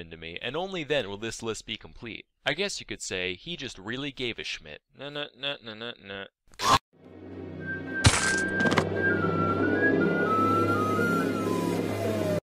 him into me, and only then will this list be complete. I guess you could say he just really gave a Schmidt. Nah, nah, nah, nah, nah, nah.